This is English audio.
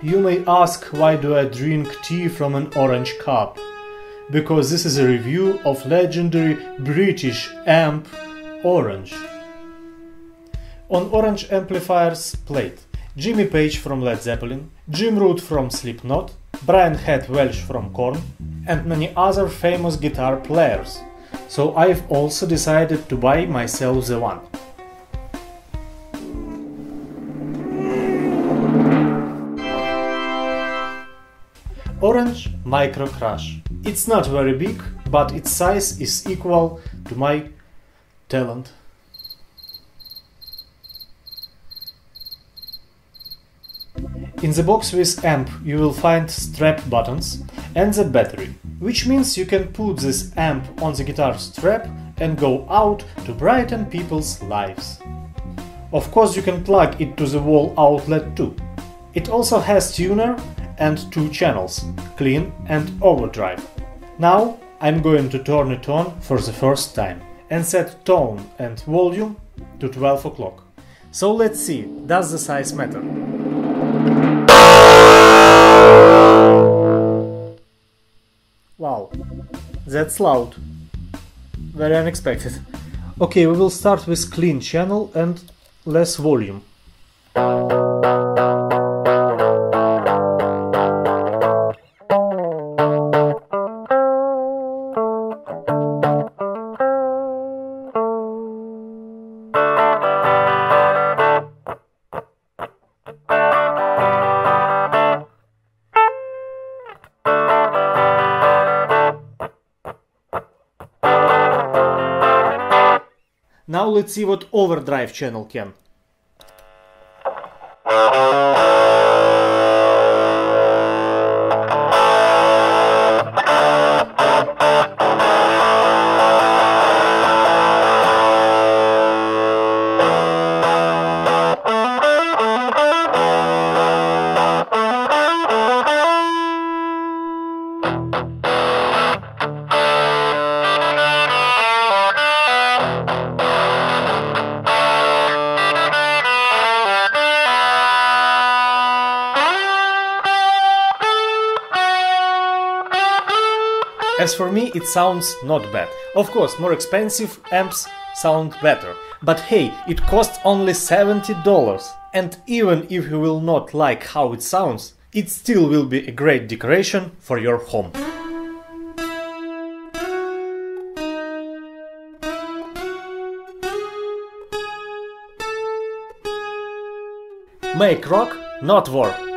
You may ask why do I drink tea from an orange cup? Because this is a review of legendary British amp Orange. On Orange Amplifier's plate, Jimmy Page from Led Zeppelin, Jim Root from Slipknot, Brian Head Welch from Korn, and many other famous guitar players. So I've also decided to buy myself the one. Orange Micro Crush. It's not very big, but its size is equal to my talent. In the box with amp you will find strap buttons and the battery, which means you can put this amp on the guitar strap and go out to brighten people's lives. Of course you can plug it to the wall outlet too. It also has tuner and two channels, clean and overdrive. Now I'm going to turn it on for the first time and set tone and volume to 12 o'clock. So let's see, does the size matter? Wow, that's loud. Very unexpected. Okay, we will start with clean channel and less volume. Now let's see what overdrive channel can. Uh-huh. As for me, it sounds not bad. Of course, more expensive amps sound better. But hey, it costs only $70. And even if you will not like how it sounds, it still will be a great decoration for your home. Make rock, not war.